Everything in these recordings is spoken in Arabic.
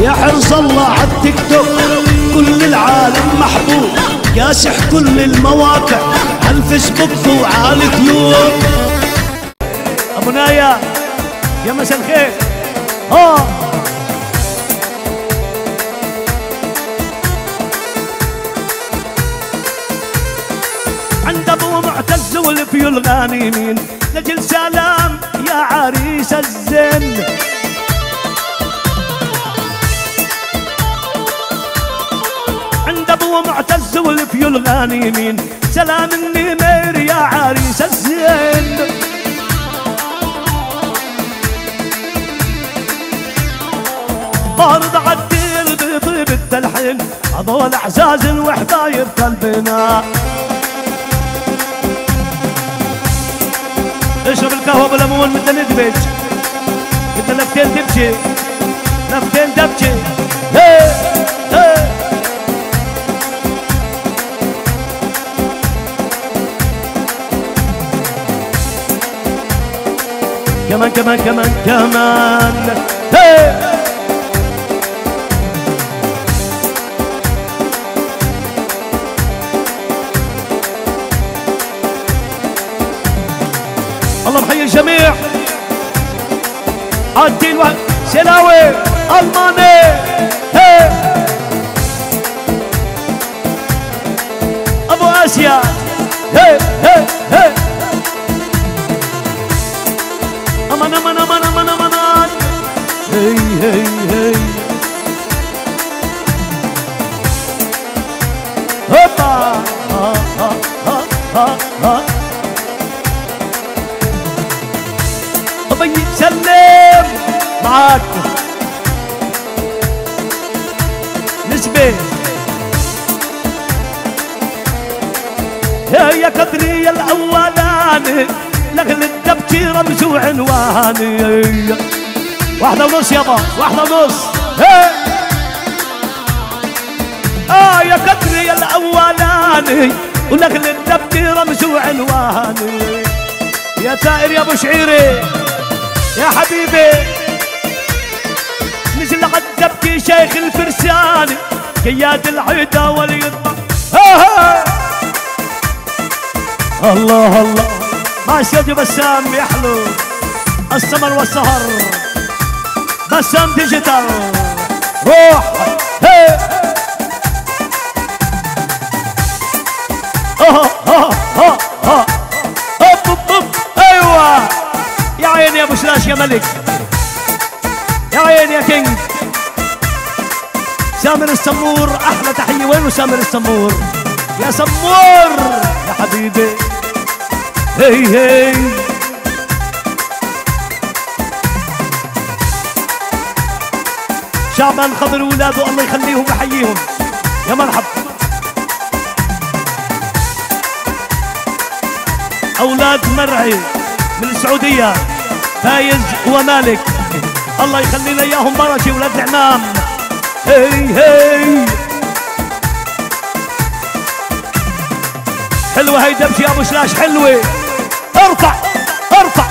يا حرص الله على التيك توك. كل العالم محبوب. كاسح كل المواقع. على الفيسبوك وعلى اليوتيوب أبو نايا يا مساء الخير. آه عند أبو معتز والفيول غانمين. نجل سلام يا عريس الزين والفيول غانمين سلام النمير يا عريس الزين بارد عديل بيطيب التلحين. هذول أعزاز وحبايب قلبنا اشرب القهوة بالليمون مثل ندبج انت لفتين تمشي لفتين تبكي؟ كمان كمان كمان كمان هي. الله محيي الجميع. عالدين و... سلاوي الماني. هي. أبو آسيا. هي هي هي. أمان أمان أمان أمان أمان هي هي هي هوبا ها ها ها ها ها ابي سلم معاك نسبة يا يا قدري الاولاني لغل الدبكي رمز وعنواني واحدة ونص يابا واحدة ونص. آه يا قدري الأولاني ولغل الدبكي رمز وعنواني يا تائر يا أبو شعيري يا حبيبي. نزل عذبكي شيخ الفرساني قياد العيدة ولي الله الله. ما سيدي بسام يحلو السمر والسهر. بسام ديجيتال. روح. هي. أه أه أه أه أوب أيوه. يا عيني يا أبو شلاش يا ملك. يا عيني يا king. سامر السمور أحلى تحية. وين سامر السمور؟ يا سمور. يا حبيبي. هي هي شعبان خضر ولاده الله يخليهم ويحييهم. يا مرحب. أولاد مرعي من السعودية فايز ومالك. الله يخلينا إياهم بركة ولاد العمام هي هي. حلوة هي دبشي أبو شلاش حلوة. ارفع ارفع.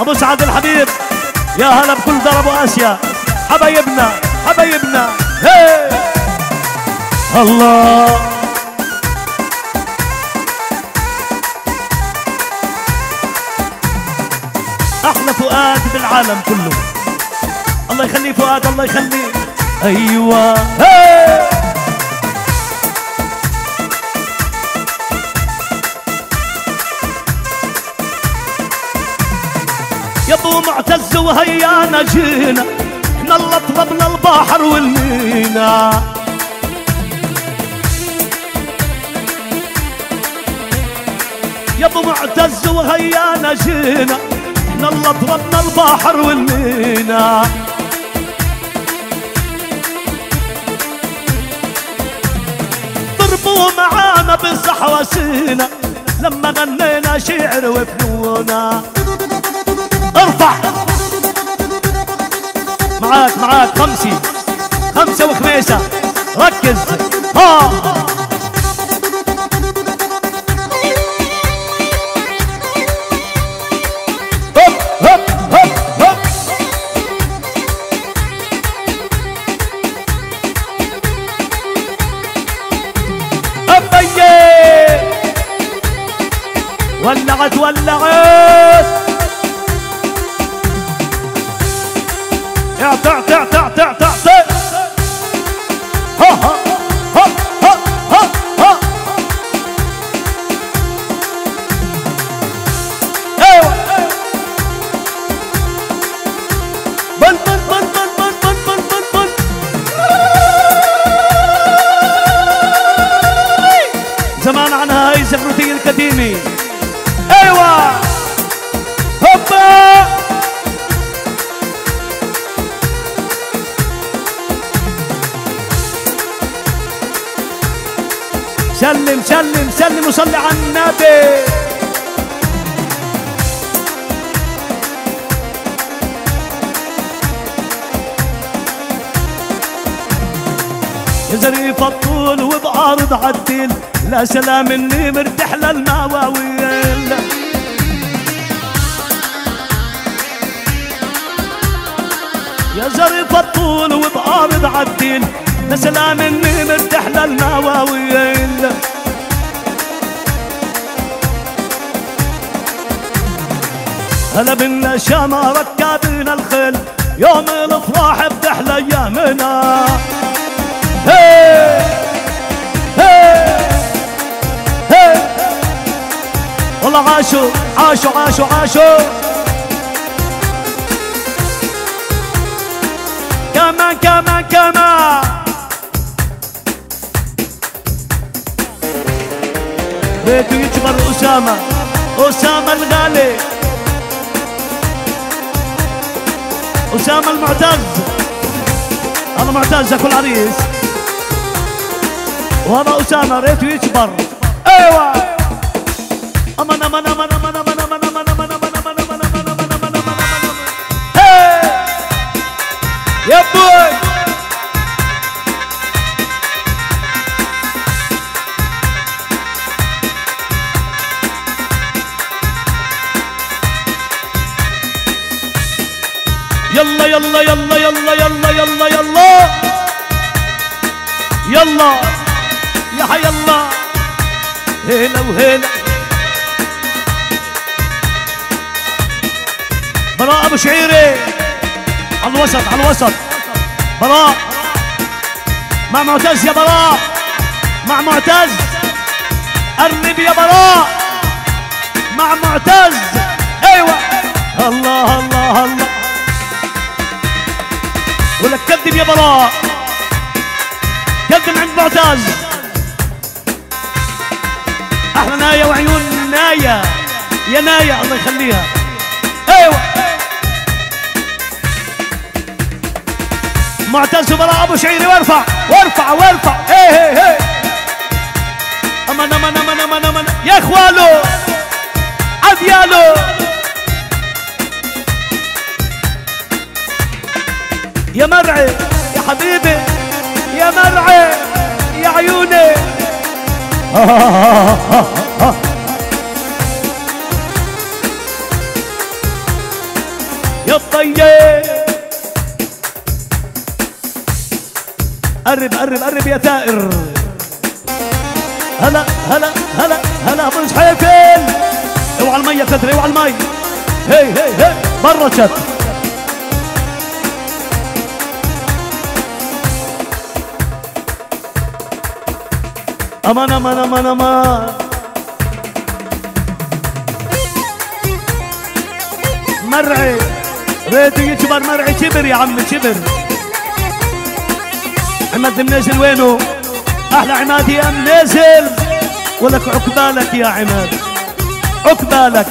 ابو سعد الحبيب يا هلا بكل ضرب اسيا حبايبنا حبايبنا هي الله! أحلى فؤاد بالعالم كله. الله يخليه فؤاد الله يخليه أيوه! هي يا ابو معتز وهيانا جينا إحنا اللي طلبنا البحر والمينا. يا ابو معتز وهيانا جينا إحنا اللي طلبنا البحر والمينا. ضربوا معانا بالصحوة سينا. لما غنينا شعر وفنونا. البنات خمسي خمسة وخميسة. ركز. ها. ولعت ولعت. Da, da, da, da, da. يا ظريف الطول وبعارض عدل لا سلام إني مرتاح للمواويل. يا ظريف الطول وبعارض عدل لا سلام إني مرتاح للمواويل. هلا بالنشامة ركابين الخيل. يوم الأفراح بتحلى عاشوا عاشوا عاشوا عاشوا كمان كمان كمان. بيته يجبر أسامة أسامة الغالي. أسامة المعتز. هذا معتز أكو العريس. وهذا أسامة ريته يكبر أيوة. هلا وهلا براء أبو شعيري. على الوسط على الوسط. براء. مع معتز يا براء. مع معتز. قرب يا براء. مع معتز. أيوه. الله الله الله. ولك كذب يا براء. كذب عند معتز. أحلى نايا وعيون نايا. يا نايا الله يخليها. أيوه. معتز وبراء ابو شعيري وارفع وارفع وارفع. إيه إيه إيه. أمان أمان أمان أمان أمان يا اخوالو عديالو يا مرعي يا حبيبي يا مرعي يا عيوني. يا الطيب قرب قرب قرب يا ثائر. هلا هلا هلا هلا أبو حيفل اوعى المية كتر اوعى المي. هي هي هي برشت. أمان أمان أمان أمان. مرعي. ريته يكبر مرعي. كبر يا عمي كبر. عماد منزل وينه أحلى عماد يا منزل ولك عقبالك يا عماد. عقبالك.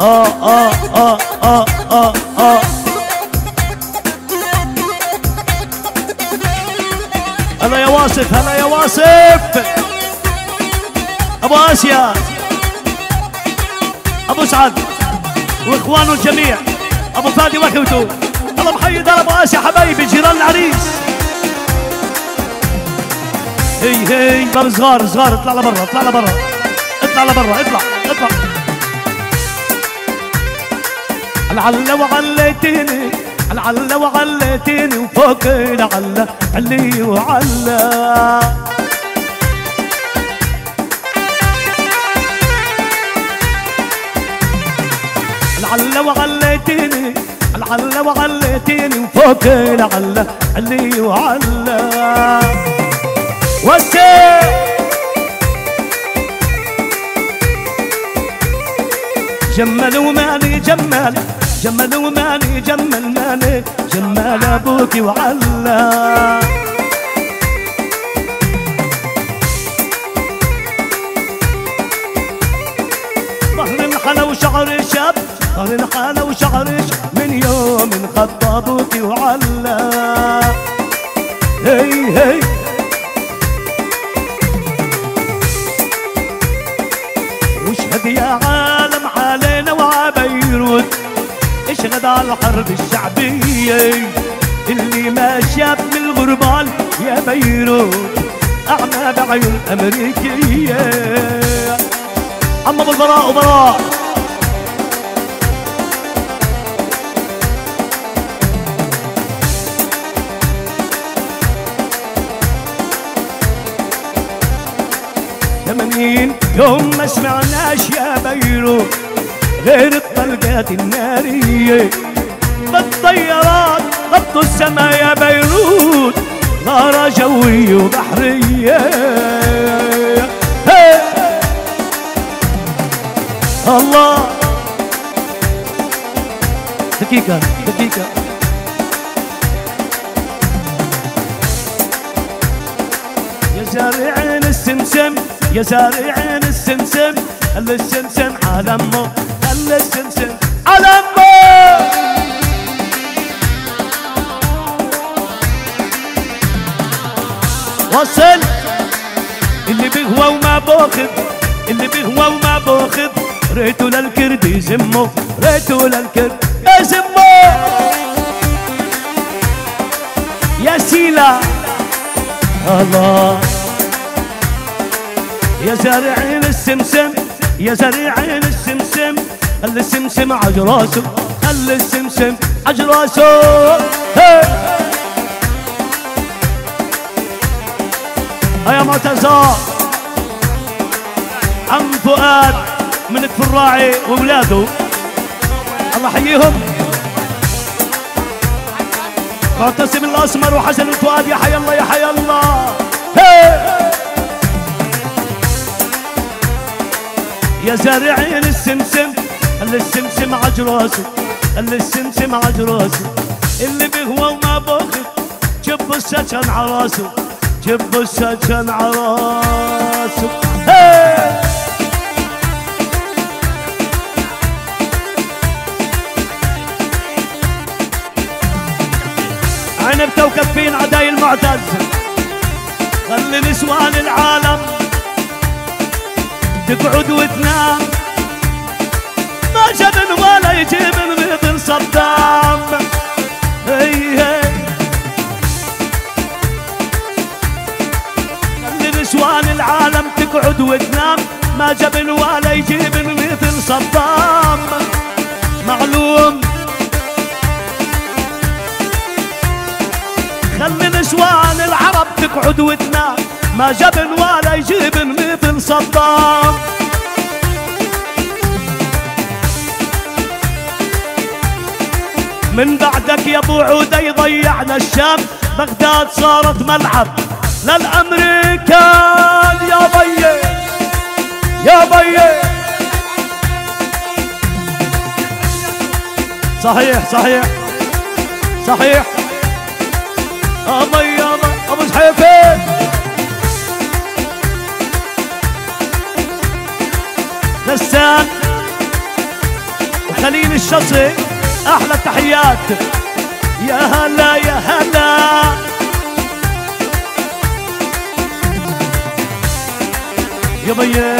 آه آه آه آه آه آه. هلا يا واصف هلا يا واصف. أبو آسيا أبو سعد وإخوانه الجميع أبو فادي واخوته الله محيي دار أبو آسيا حبايبي جيران العريس. هي هي باب صغار صغار اطلع لبرا اطلع لبرا اطلع لبرا اطلع اطلع. لعل وعليتني العلا وعليتيني وفوق العلا علي وعلا العلا وعليتيني العلا وعليتيني وفوق العلا علي وعلا وسيم جمل وماني جمل جمل وماني جمل ماني جمال أبوك وعلا ظهر الحلا وشعر شاب ظهر الحلا وشعر شاب من يوم أبوك وعلا هي هي. واشهد يا عالم علينا وعبيروت؟ اشهد على الحرب الشعبية؟ اللي ما شاف من الغربال يا بيروت. أعمى بعيون أمريكية. عم أبو وبراء. يوم ما سمعناش يا بيروت غير الطلقات النارية. بالطيارات خطوا السما يا بيروت غارة جوية وبحرية. الله! دقيقة دقيقة. يا زارعين السمسم يا زارعين السمسم خلي السمسم على أمه خلي السمسم على أمه. وصل اللي بهوى وما باخذ اللي بهوى وما باخذ ريته للكرد يزمه ريته للكرد يزمه. يا سيلا الله. يا زارعين السمسم يا زارعين السمسم خلي السمسم عج راسه خلي السمسم عج راسه هي. يا معتزى عم فؤاد من الراعي واولاده الله يحييهم معتصم الأسمر وحسن الفؤاد يا حي الله يا حي الله هي. يا زارعين السمسم خلي السمسم عج راسه خلي السمسم عج راسه اللي بهوى وما باخذ جب السكن راسه جب السكن على راسه. عنبته وكفين عداي المعتز؟ خلي نسوان العالم تقعد وتنام. ما جبن ولا يجيب مثل صدام. هي نسوان العالم تقعد وتنام؟ ما جبن ولا يجيب مثل صدام. معلوم. خلي نسوان العرب تقعد وتنام؟ ما جبن ولا يجيب مثل صدام من بعدك يا ابو عودي ضيعنا الشام بغداد صارت ملعب للأمريكان. يا بي يا بي صحيح صحيح صحيح. الشصي أحلى تحيات. يا هلا يا هلا. يا بيه